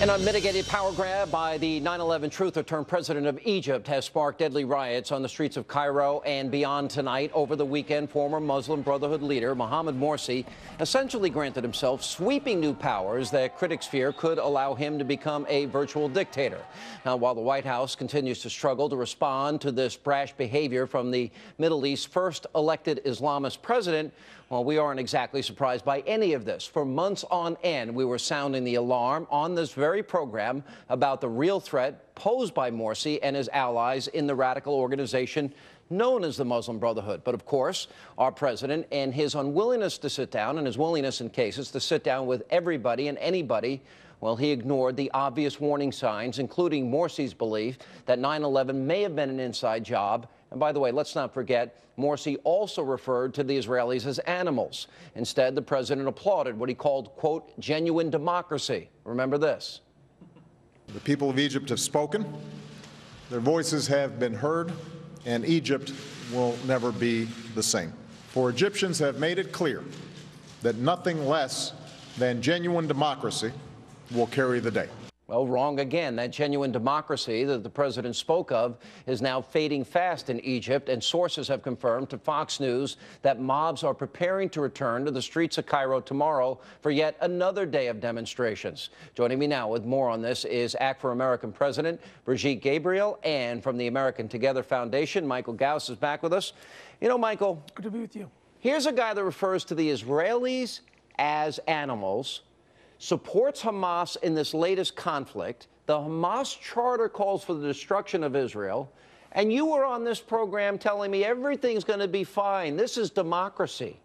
An unmitigated power grab by the 9 11 truther turned president of Egypt has sparked deadly riots on the streets of Cairo and beyond tonight. Over the weekend, former Muslim Brotherhood leader Mohamed Morsi essentially granted himself sweeping new powers that critics fear could allow him to become a virtual dictator. Now, while the White House continues to struggle to respond to this brash behavior from the Middle East's first elected Islamist president, well, we aren't exactly surprised by any of this. For months on end, we were sounding the alarm on this very program about the real threat posed by Morsi and his allies in the radical organization known as the Muslim Brotherhood. But of course, our president and his unwillingness to sit down and his willingness in cases to sit down with everybody and anybody well, he ignored the obvious warning signs, including Morsi's belief that 9 11 may have been an inside job and by the way, let's not forget, Morsi also referred to the Israelis as animals. Instead, the president applauded what he called, quote, genuine democracy. Remember this. The people of Egypt have spoken, their voices have been heard, and Egypt will never be the same. For Egyptians have made it clear that nothing less than genuine democracy will carry the day. Well, wrong again. That genuine democracy that the president spoke of is now fading fast in Egypt, and sources have confirmed to Fox News that mobs are preparing to return to the streets of Cairo tomorrow for yet another day of demonstrations. Joining me now with more on this is Act for American President Brigitte Gabriel, and from the American Together Foundation, Michael Ghouse is back with us. You know, Michael. Good to be with you. Here's a guy that refers to the Israelis as animals supports Hamas in this latest conflict. The Hamas charter calls for the destruction of Israel. And you were on this program telling me everything's going to be fine. This is democracy.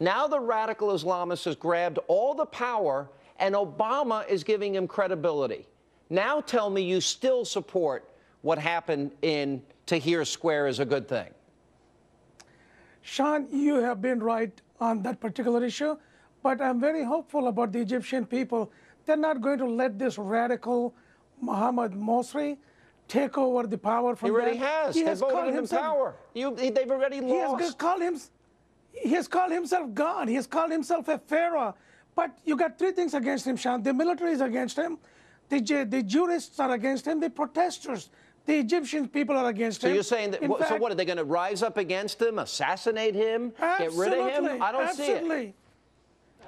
Now the radical Islamist has grabbed all the power, and Obama is giving him credibility. Now tell me you still support what happened in Tahrir Square is a good thing. Sean, you have been right on that particular issue. But I'm very hopeful about the Egyptian people. They're not going to let this radical Mohammed Morsi take over the power from He already them. has. He has called him himself, power. You, they've already lost. he has called him. He has called himself God. He has called himself a pharaoh. But you got three things against him, Sean. The military is against him. The, the jurists are against him. The protesters, the Egyptian people are against so him. So you're saying that? What, fact, so what are they going to rise up against him, assassinate him, get rid of him? I don't absolutely. see it.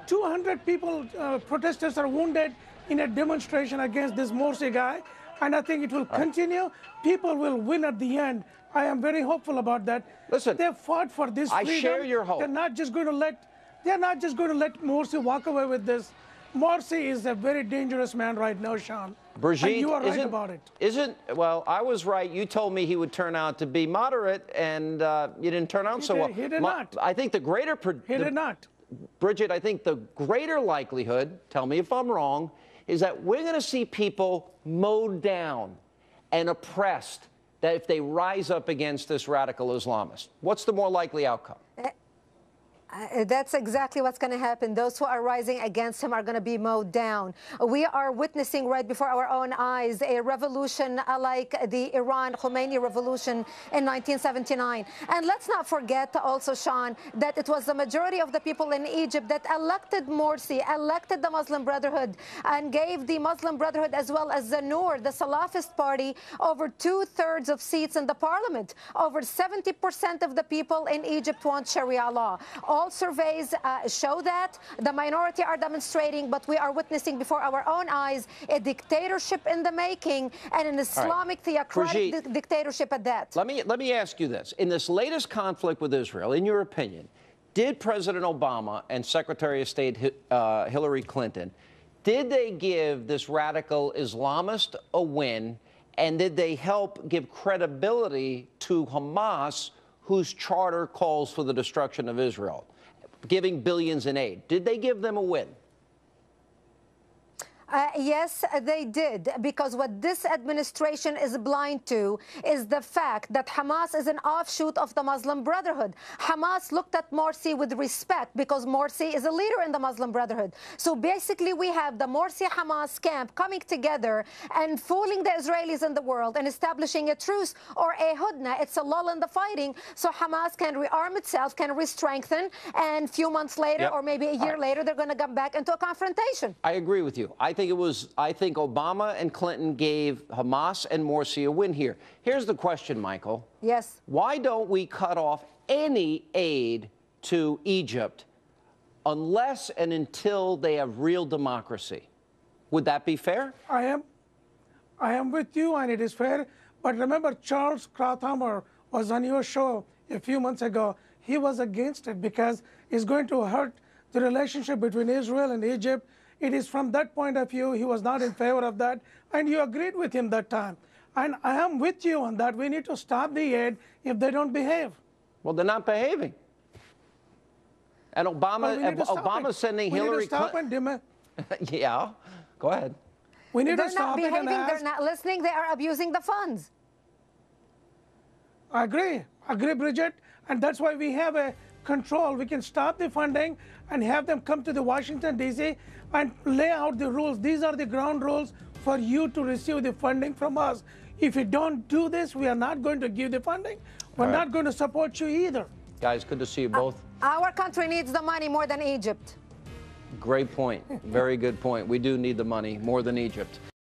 200 people, uh, protesters are wounded in a demonstration against this Morsi guy. And I think it will continue. People will win at the end. I am very hopeful about that. Listen, they fought for this freedom. I share your hope. They're not just going to let they're not just going to let Morsi walk away with this. Morsi is a very dangerous man right now, Sean. Brigitte, and you are right about it. Isn't well? I was right. You told me he would turn out to be moderate, and uh, you didn't turn out he so did, well. He did not. I think the greater. He the, did not. Brigitte, I think the greater likelihood, tell me if I'm wrong, is that we're going to see people mowed down and oppressed that if they rise up against this radical Islamist. What's the more likely outcome? Eh, Uh, that's exactly what's going to happen. Those who are rising against him are going to be mowed down. We are witnessing right before our own eyes a revolution like the Iran Khomeini revolution in 1979. And let's not forget also, Sean, that it was the majority of the people in Egypt that elected Morsi, elected the Muslim Brotherhood, and gave the Muslim Brotherhood as well as the Noor, the Salafist party, over two-thirds of seats in the parliament. Over 70% of the people in Egypt want Sharia law. All surveys uh, show that. The minority are demonstrating, but we are witnessing before our own eyes a dictatorship in the making and an Islamic right. theocratic di dictatorship at that. Let me, let me ask you this. In this latest conflict with Israel, in your opinion, did President Obama and Secretary of State uh, Hillary Clinton, did they give this radical Islamist a win, and did they help give credibility to Hamas whose charter calls for the destruction of Israel, giving billions in aid. Did they give them a win? Uh, yes, they did, because what this administration is blind to is the fact that Hamas is an offshoot of the Muslim Brotherhood. Hamas looked at Morsi with respect because Morsi is a leader in the Muslim Brotherhood. So basically, we have the Morsi Hamas camp coming together and fooling the Israelis in the world and establishing a truce or a hudna. It's a lull in the fighting so Hamas can rearm itself, can re-strengthen, and a few months later yep. or maybe a year right. later, they're going to come back into a confrontation. I agree with you. I think think it was, I think Obama and Clinton gave Hamas and Morsi a win here. Here's the question, Michael. Yes. Why don't we cut off any aid to Egypt unless and until they have real democracy? Would that be fair? I am, I am with you, and it is fair. But remember, Charles Krauthammer was on your show a few months ago. He was against it because it's going to hurt the relationship between Israel and Egypt. It is from that point of view he was not in favor of that, and you agreed with him that time. And I am with you on that. We need to stop the aid if they don't behave. Well, they're not behaving. And Obama, But we need to stop Obama's it. sending we Hillary need to stop Clinton. and demand. yeah, go ahead. We need They're to not stop it and behaving, they're not listening, they are abusing the funds. I agree. Agree, Brigitte. And that's why we have a control. We can stop the funding and have them come to the Washington, D.C. and lay out the rules. These are the ground rules for you to receive the funding from us. If you don't do this, we are not going to give the funding. We're All right. not going to support you either. Guys, good to see you both. Our country needs the money more than Egypt. Great point. Very good point. We do need the money more than Egypt.